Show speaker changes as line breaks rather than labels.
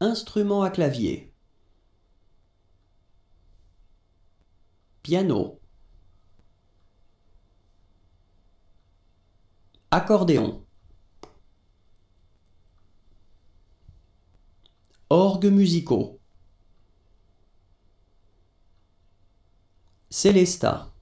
Instrument à clavier. Piano. Accordéon. Orgues musicaux. Célestat.